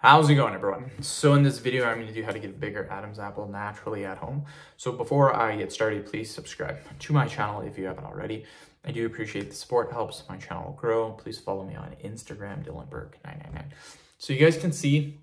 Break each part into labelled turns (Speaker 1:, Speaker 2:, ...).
Speaker 1: How's it going everyone? So in this video, I'm going to do how to get a bigger Adam's apple naturally at home. So before I get started, please subscribe to my channel if you haven't already. I do appreciate the support, helps my channel grow. Please follow me on Instagram, Dylan Berg 999. So you guys can see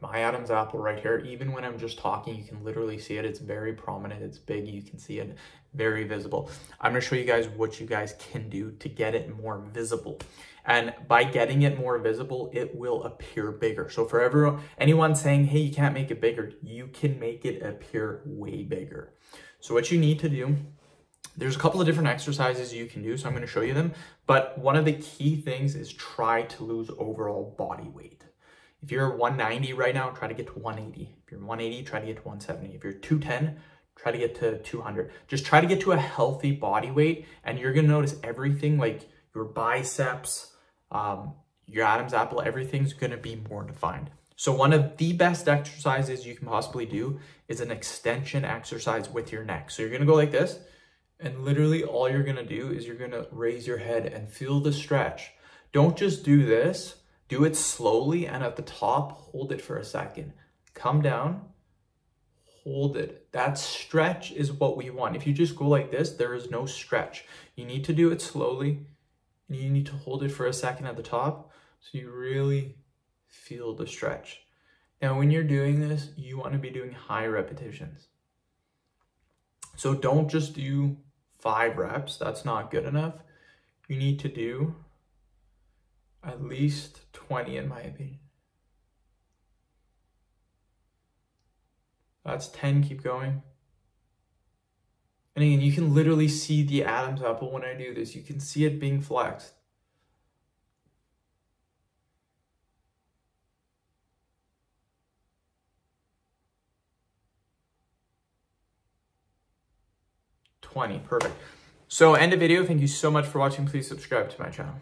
Speaker 1: my Adam's apple right here. Even when I'm just talking, you can literally see it. It's very prominent. It's big. You can see it very visible. I'm going to show you guys what you guys can do to get it more visible. And by getting it more visible, it will appear bigger. So for everyone, anyone saying, hey, you can't make it bigger, you can make it appear way bigger. So what you need to do there's a couple of different exercises you can do, so I'm going to show you them. But one of the key things is try to lose overall body weight. If you're 190 right now, try to get to 180. If you're 180, try to get to 170. If you're 210, try to get to 200. Just try to get to a healthy body weight, and you're to notice everything like your biceps, um, your Adam's apple, everything's to be more defined. So one of the best exercises you can possibly do is an extension exercise with your neck. So you're to go like this, and literally all you're to do is you're to raise your head and feel the stretch. Don't just do this. Do it slowly and at the top, hold it for a second. Come down, hold it. That stretch is what we want. If you just go like this, there is no stretch. You need to do it slowly and you need to hold it for a second at the top so you really feel the stretch. Now, when you're doing this, you want to be doing high repetitions. So don't just do five reps. That's not good enough. You need to do at least 20 in my opinion. That's 10, keep going. And again, you can literally see the Adam's apple when I do this. You can see it being flexed. Twenty, perfect. So end the video. Thank you so much for watching. Please subscribe to my channel.